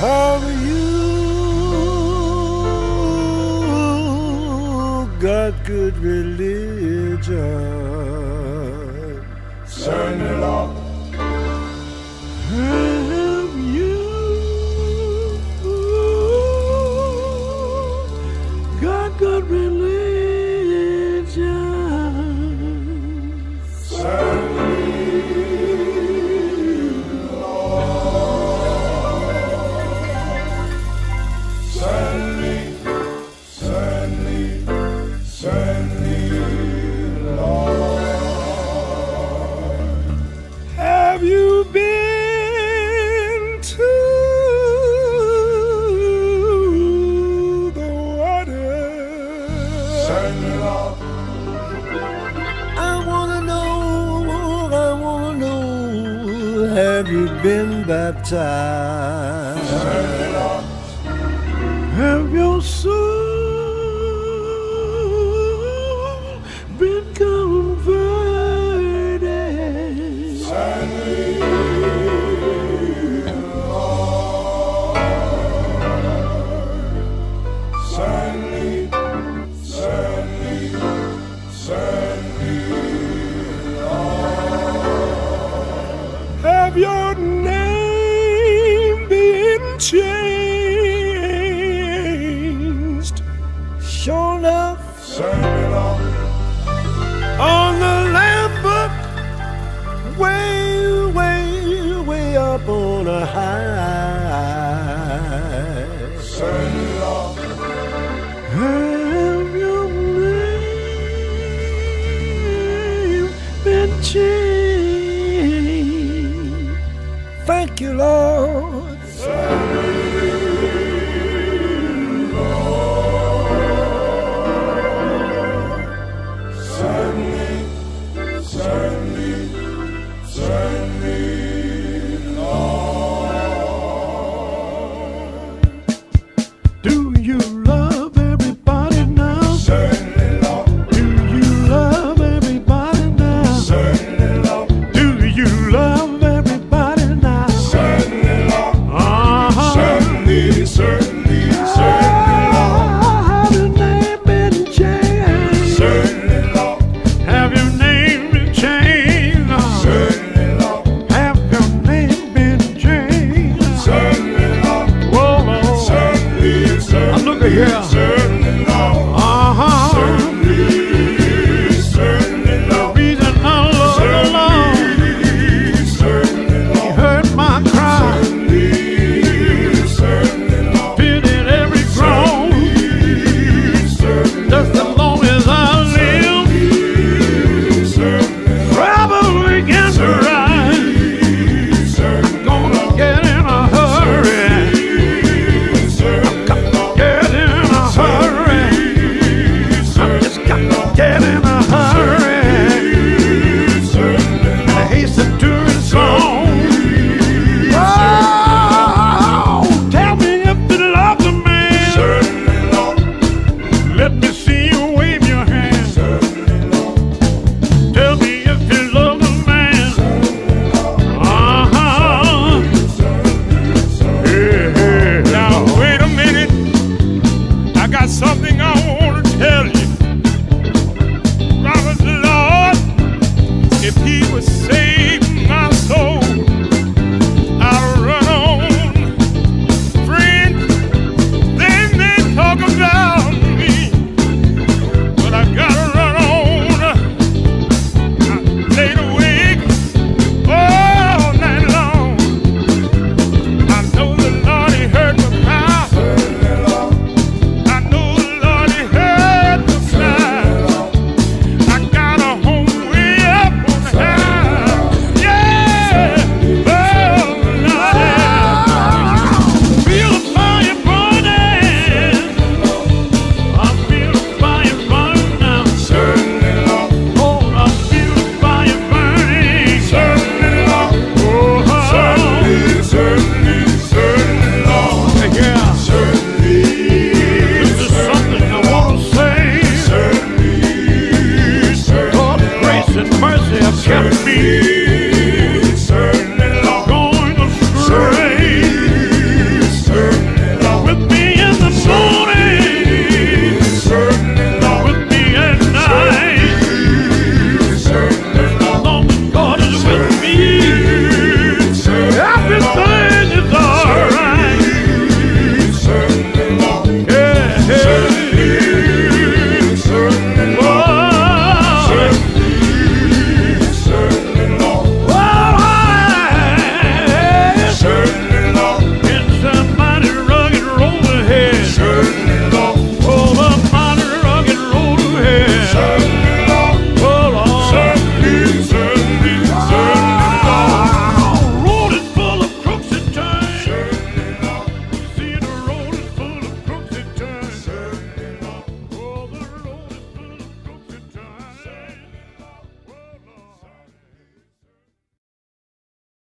have you got good religion? Turn it up. Have you got good religion? Turn been baptized? Have your soul been converted? Have Lord changed. Sure enough, serve it all on the Lamb book, way, way, way up on a high. Your name been changed? Thank you, Lord. over here.